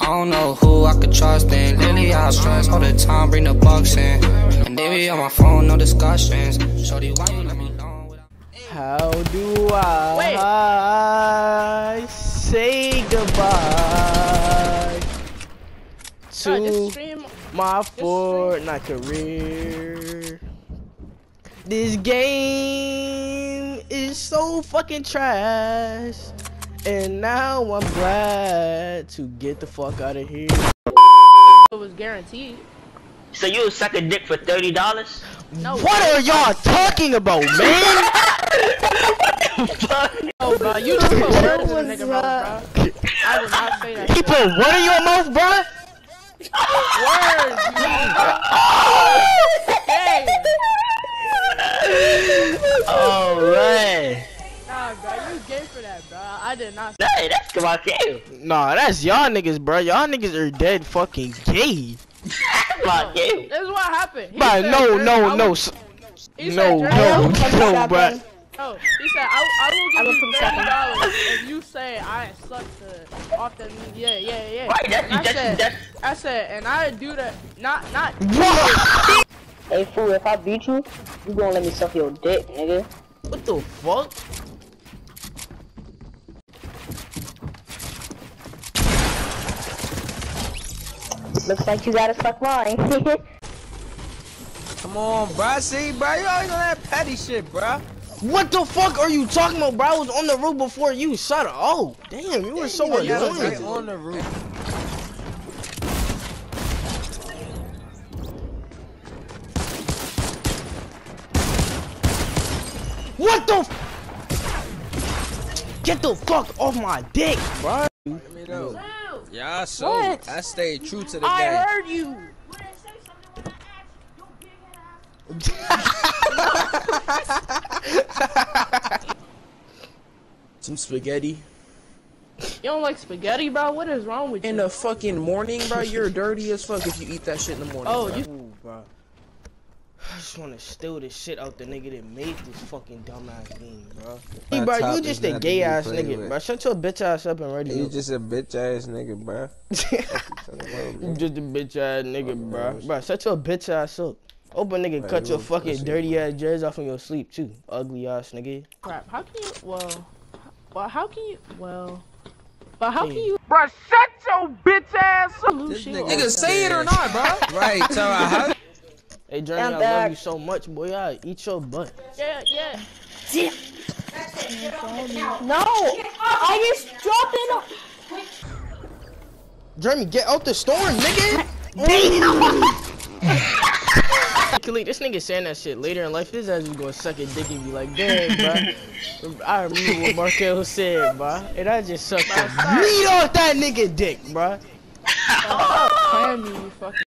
I don't know who I could trust in. Lately I stress all the time, bring the bucks in. And they be on my phone, no discussions. Shorty, why you let me alone How do I say goodbye Bro, this to stream, my Fortnite career? This game is so fucking trash, and now I'm glad to get the fuck out of here. it was guaranteed. So you suck a dick for thirty dollars? No. What are y'all talking about, man? fuck Oh, bro, you just put words in a nigga mouth, bro. I did not say that. He put what in your mouth, bruh? Words, you Alright. Nah, bro, you gay for that, bro. I did not say Hey, that's come on you. Nah, that's y'all niggas, bro. Y'all niggas are dead fucking gay. Come on you. This is what happened. He Bruh, said, no, Drake, no, I no, he said, no, Drake, no, I no, bruh. No, he said, I, I will give you thirty dollars if you say I suck the off the yeah yeah yeah. Right, that's- I that's- said, that's- I said, and I do that, not not. What? Hey fool, if I beat you, you gonna let me suck your dick, nigga. What the fuck? Looks like you gotta suck mine. Come on, bruh. See, bruh, you always on that petty shit, bruh. What the fuck are you talking about, bro? I was on the roof before you. Shut up. Oh, damn, you were so You was right annoying. on the roof. What the? F Get the fuck off my dick, bro. Let me know. Yeah, so What? I stayed true to the I game. I heard you. Some spaghetti. You don't like spaghetti, bro? What is wrong with In you? In the fucking morning, bro, you're dirty as fuck if you eat that shit in the morning. Oh, bro. you Ooh, bro. I just wanna steal the shit out the nigga that made this fucking dumbass game, bro. Hey, bro, you just a gay ass nigga, with. bro. Shut your bitch ass up and ready. You just a bitch ass nigga, bro. You just a bitch ass nigga, bro. Bro, shut your bitch ass up. Open nigga, Right, cut your you a fucking pussy. dirty ass dreads off in your sleep too. Ugly ass nigga. crap. How can you? Well, well, how can you? Well, but how can you? Bro, shut your bitch ass up. Nigga- Nigga, say it or not, bro. Right, tell how. Hey, Journey, I'm I love you so much, boy. I eat your butt. Yeah, yeah. no! I just dropped it. Jeremy, get out the storm, nigga. Khalid, this nigga saying that shit later in life. His ass is gonna suck a dick and be like, damn, bro. I remember what Markel said, bro. And I just sucked the meat off that nigga dick, bro. Stop playing me, you fucking.